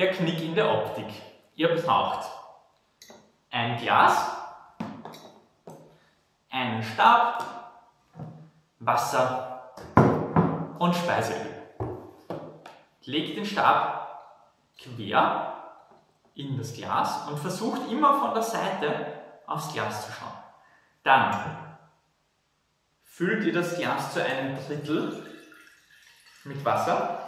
der Knick in der Optik. Ihr braucht ein Glas, einen Stab, Wasser und Speiseöl. Legt den Stab quer in das Glas und versucht immer von der Seite aufs Glas zu schauen. Dann füllt ihr das Glas zu einem Drittel mit Wasser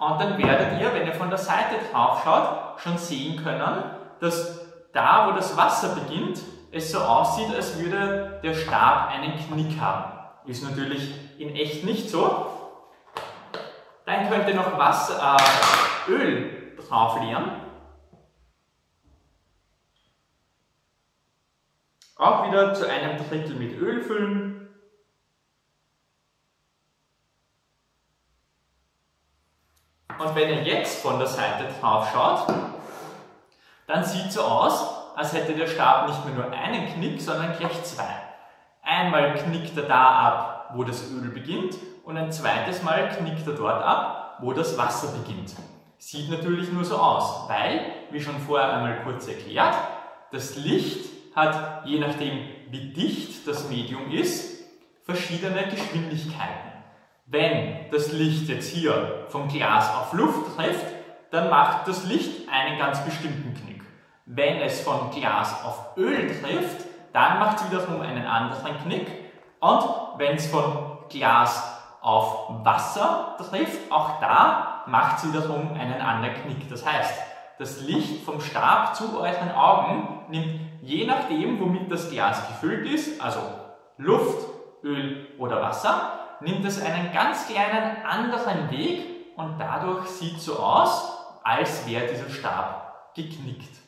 Und dann werdet ihr, wenn ihr von der Seite drauf schaut, schon sehen können, dass da, wo das Wasser beginnt, es so aussieht, als würde der Stab einen Knick haben. Ist natürlich in echt nicht so. Dann könnt ihr noch Wasser, äh, Öl drauf leeren. Auch wieder zu einem Drittel mit Öl füllen. Und wenn ihr jetzt von der Seite drauf schaut, dann sieht es so aus, als hätte der Stab nicht mehr nur einen Knick, sondern gleich zwei. Einmal knickt er da ab, wo das Öl beginnt und ein zweites Mal knickt er dort ab, wo das Wasser beginnt. Sieht natürlich nur so aus, weil, wie schon vorher einmal kurz erklärt, das Licht hat, je nachdem wie dicht das Medium ist, verschiedene Geschwindigkeiten. Wenn das Licht jetzt hier vom Glas auf Luft trifft, dann macht das Licht einen ganz bestimmten Knick. Wenn es von Glas auf Öl trifft, dann macht es wiederum einen anderen Knick. Und wenn es von Glas auf Wasser trifft, auch da macht es wiederum einen anderen Knick. Das heißt, das Licht vom Stab zu euren Augen nimmt je nachdem, womit das Glas gefüllt ist, also Luft, Öl oder Wasser, nimmt es einen ganz kleinen anderen Weg und dadurch sieht so aus, als wäre dieser Stab geknickt.